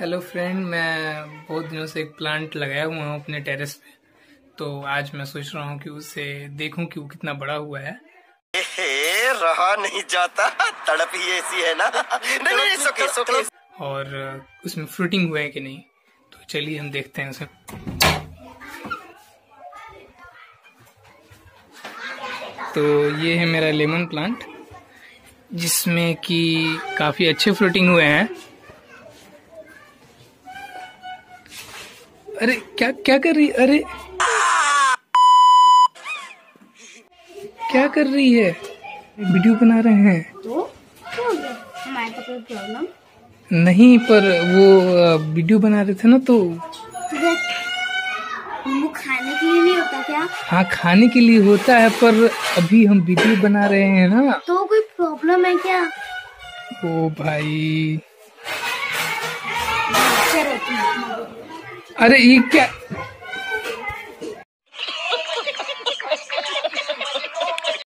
Hello friend मैं बहुत दिनों से एक प्लांट लगाया हुआ हूँ अपने टेरेस पे। तो आज मैं सोच रहा हूँ कि उसे देखूँ कि वो कितना बड़ा हुआ है। ए, रहा नहीं जाता। तड़प ही ऐसी है ना? नहीं नहीं सुके सुके और उसमें फ्रूटिंग हुआ है कि नहीं? तो चलिए हम देखते हैं उसे। तो ये है मेरा लेमन प्लांट जिसमें कि काफ़ी अच्छे फ्रूटिंग हुए हैं। अरे क्या क्या कर रही अरे। क्या कर रही है? वीडियो बना रहे हैं। तो? क्या गया? हमारे प्रॉब्लम नहीं पर वो वीडियो बना रहे थे ना तो। वो खाने के लिए नहीं होता क्या? हाँ खाने के लिए होता है पर अभी हम वीडियो बना रहे हैं ना। तो कोई प्रॉब्लम है क्या? ओ भाई। अरे ये क्या